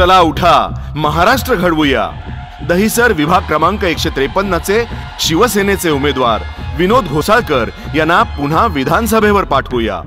चला उठा. महाराष्ट्र घडवूया. दहिसर विभाग क्रमांक एकशे त्रेपन्नचे शिवसेनेचे उमेदवार विनोद घोसाळकर यांना पुन्हा विधानसभेवर पाठवूया.